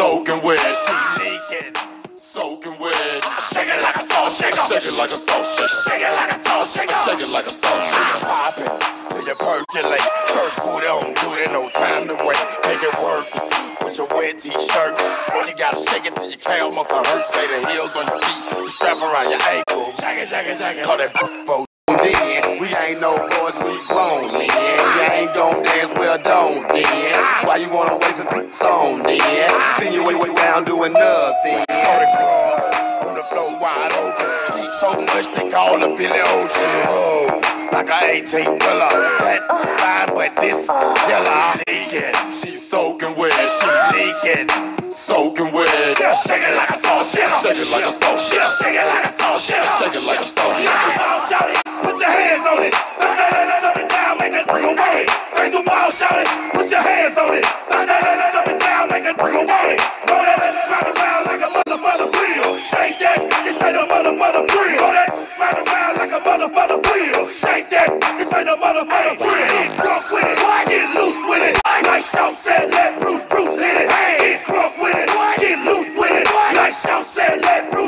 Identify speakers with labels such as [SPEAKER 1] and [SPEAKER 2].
[SPEAKER 1] soaking wet. She leaking, soaking wet.
[SPEAKER 2] Shake it like a salt shaker.
[SPEAKER 1] Shake it like a salt shaker.
[SPEAKER 2] Shake it like a salt shaker.
[SPEAKER 1] Shake it like a salt shaker.
[SPEAKER 3] Pop it till you percolate. First boot on, do it, no time to wait. Make it work with your wet t-shirt. You gotta shake it till your calf muscle hurt. Say the heels on your feet, strap around your ankle.
[SPEAKER 2] Shake it, shake it, shake it.
[SPEAKER 3] Call that bo then. We ain't no ain't well don't then. Why you wanna waste a song then? See you way, way down doing nothing. The club on the floor wide open. Street so much they call it Billy Ocean. Oh, like a 18 wheeler. That fine, but this yellow. Leaking,
[SPEAKER 1] She's soaking wet.
[SPEAKER 3] she leaking.
[SPEAKER 1] Soaking wet.
[SPEAKER 2] Shake it like a salt shaker.
[SPEAKER 1] Shake it like a salt shaker.
[SPEAKER 2] Shake it like a salt shaker.
[SPEAKER 1] Shake it like a salt shaker.
[SPEAKER 2] Come on, shout it. Put your hands on it. ass that ass and round like a mother wheel. Shake that, it's ain't a mother mother wheel. That round around like a mother wheel. Shake that, it's ain't a mother mother. Get drunk with it, get loose with it. Like Shaw said, let Bruce Bruce hit it. Get drunk with it, get loose with it. Nice Shaw said, let Bruce.